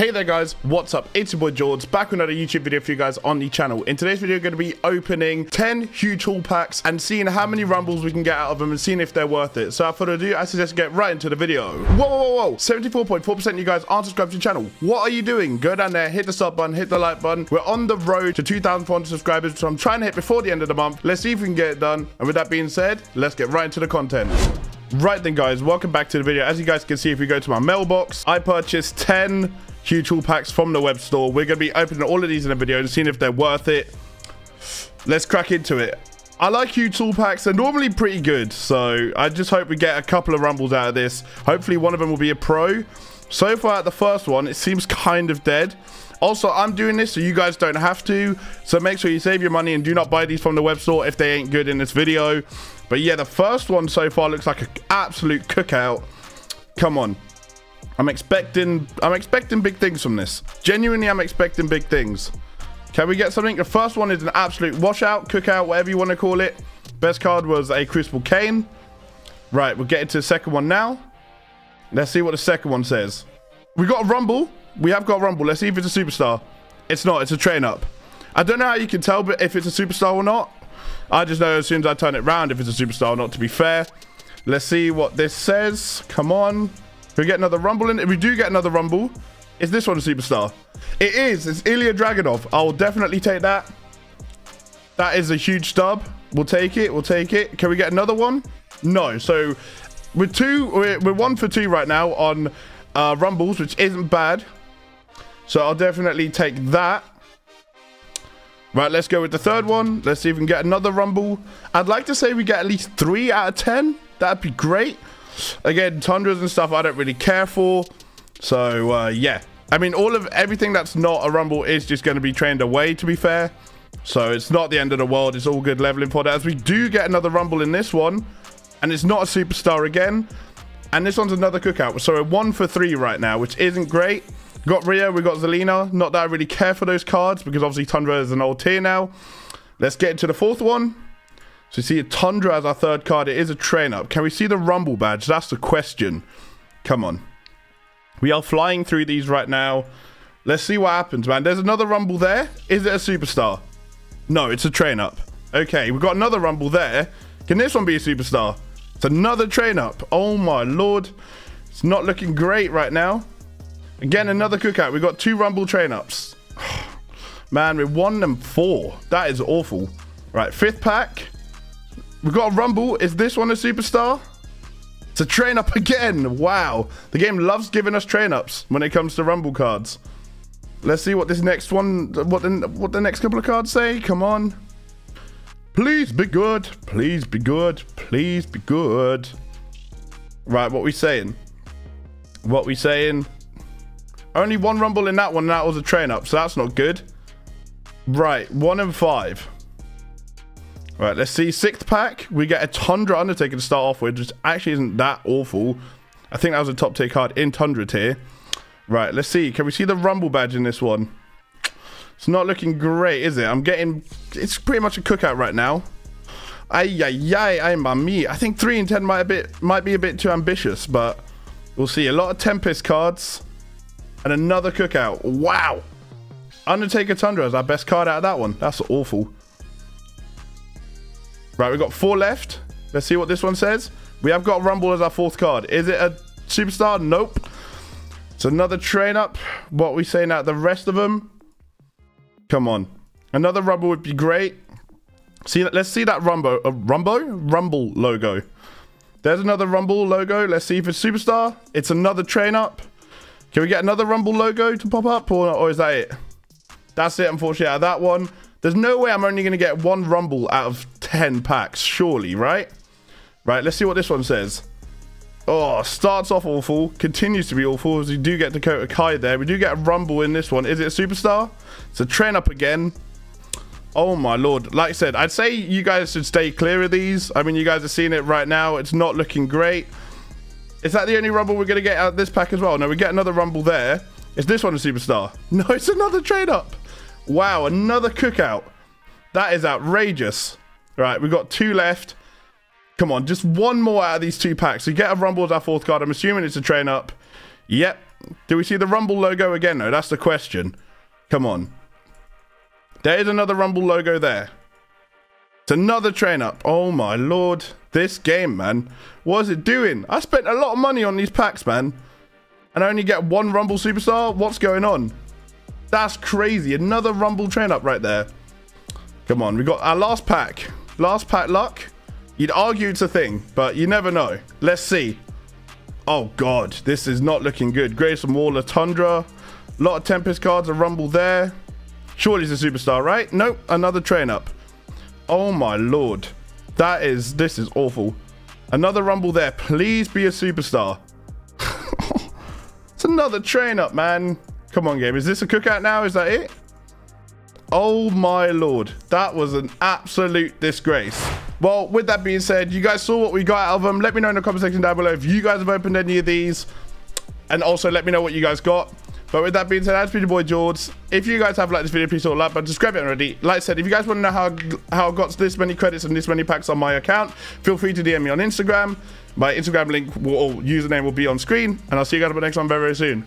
Hey there guys, what's up? It's your boy George, back with another YouTube video for you guys on the channel. In today's video, we're going to be opening 10 huge haul packs and seeing how many rumbles we can get out of them and seeing if they're worth it. So without further ado, I suggest get right into the video. Whoa, whoa, whoa, 74.4% of you guys aren't subscribed to the channel. What are you doing? Go down there, hit the sub button, hit the like button. We're on the road to 2,400 subscribers, so I'm trying to hit before the end of the month. Let's see if we can get it done. And with that being said, let's get right into the content. Right then guys, welcome back to the video. As you guys can see, if we go to my mailbox, I purchased 10 huge haul packs from the web store. We're going to be opening all of these in a video and seeing if they're worth it. Let's crack into it. I like huge haul packs. They're normally pretty good. So I just hope we get a couple of rumbles out of this. Hopefully one of them will be a pro. So far at the first one, it seems kind of dead. Also, I'm doing this so you guys don't have to. So make sure you save your money and do not buy these from the web store if they ain't good in this video. But yeah, the first one so far looks like an absolute cookout. Come on. I'm expecting I'm expecting big things from this. Genuinely, I'm expecting big things. Can we get something? The first one is an absolute washout, cookout, whatever you want to call it. Best card was a Crucible Kane. Right, we'll get into the second one now. Let's see what the second one says. We got a Rumble. We have got a Rumble. Let's see if it's a superstar. It's not. It's a train up. I don't know how you can tell but if it's a superstar or not. I just know as soon as I turn it round if it's a superstar or not, to be fair. Let's see what this says. Come on. We get another Rumble in? If we do get another Rumble, is this one a superstar? It is. It's Ilja Dragunov. I will definitely take that. That is a huge stub. We'll take it. We'll take it. Can we get another one? No. So we're two. We're, we're one for two right now on uh, Rumbles, which isn't bad. So I'll definitely take that. Right, let's go with the third one. Let's see if we can get another Rumble. I'd like to say we get at least three out of 10. That'd be great. Again, tundras and stuff I don't really care for. So, uh, yeah. I mean, all of everything that's not a rumble is just going to be trained away, to be fair. So it's not the end of the world. It's all good leveling for that. As we do get another rumble in this one. And it's not a superstar again. And this one's another cookout. So we're one for three right now, which isn't great. Got Rio, we got Zelina. Not that I really care for those cards because obviously Tundra is an old tier now. Let's get into the fourth one. So you see a Tundra as our third card. It is a train up. Can we see the Rumble badge? That's the question. Come on. We are flying through these right now. Let's see what happens, man. There's another Rumble there. Is it a superstar? No, it's a train up. Okay, we've got another Rumble there. Can this one be a superstar? It's another train up. Oh my lord. It's not looking great right now. Again, another cookout. We've got two Rumble train ups. Man, we're one and four. That is awful. Right, fifth pack. We've got a Rumble. Is this one a superstar? It's a train up again. Wow. The game loves giving us train ups when it comes to Rumble cards. Let's see what this next one, what the, what the next couple of cards say. Come on. Please be good. Please be good. Please be good. Right, what we saying? What we saying? Only one Rumble in that one, and that was a train up, so that's not good. Right, one and five. Right, let's see. Sixth pack, we get a Tundra Undertaker to start off with, which actually isn't that awful. I think that was a top tier card in Tundra tier. Right, let's see. Can we see the Rumble badge in this one? It's not looking great, is it? I'm getting... It's pretty much a cookout right now. Ay, ay, ay, ay, my I think 3 and 10 might, a bit, might be a bit too ambitious, but we'll see. A lot of Tempest cards. And another cookout. Wow. Undertaker Tundra is our best card out of that one. That's awful. Right, we've got four left. Let's see what this one says. We have got Rumble as our fourth card. Is it a superstar? Nope. It's another train up. What we saying out the rest of them? Come on. Another Rumble would be great. See, let's see that Rumble, uh, Rumble, Rumble logo. There's another Rumble logo. Let's see if it's superstar. It's another train up. Can we get another Rumble logo to pop up, or, or is that it? That's it, unfortunately, out of that one. There's no way I'm only going to get one Rumble out of 10 packs, surely, right? Right, let's see what this one says. Oh, starts off awful, continues to be awful, as we do get Dakota Kai there. We do get a Rumble in this one. Is it a Superstar? It's a train up again. Oh my lord. Like I said, I'd say you guys should stay clear of these. I mean, you guys are seeing it right now. It's not looking great. Is that the only Rumble we're going to get out of this pack as well? No, we get another Rumble there. Is this one a Superstar? No, it's another trade up. Wow, another cookout. That is outrageous. Right, we've got two left. Come on, just one more out of these two packs. We get a Rumble as our fourth card. I'm assuming it's a train up. Yep, Do we see the Rumble logo again, though? That's the question. Come on. There is another Rumble logo there. It's another train up. Oh, my lord. This game, man. What is it doing? I spent a lot of money on these packs, man. And I only get one Rumble Superstar? What's going on? That's crazy. Another Rumble train up right there. Come on. We got our last pack. Last pack luck. You'd argue it's a thing, but you never know. Let's see. Oh, God. This is not looking good. Grayson Waller, Tundra. A lot of Tempest cards, a Rumble there. Surely it's a superstar, right? Nope. Another train up. Oh, my Lord. That is... This is awful. Another Rumble there. Please be a superstar. it's another train up, man. Come on, game. Is this a cookout now? Is that it? Oh, my Lord. That was an absolute disgrace. Well, with that being said, you guys saw what we got out of them. Let me know in the comment section down below if you guys have opened any of these. And also let me know what you guys got. But with that being said, that's been your boy George. If you guys have liked this video, please hit like button, subscribe it already. Like I said, if you guys want to know how, how I got this many credits and this many packs on my account, feel free to DM me on Instagram. My Instagram link will, or username will be on screen. And I'll see you guys on the next one very, very soon.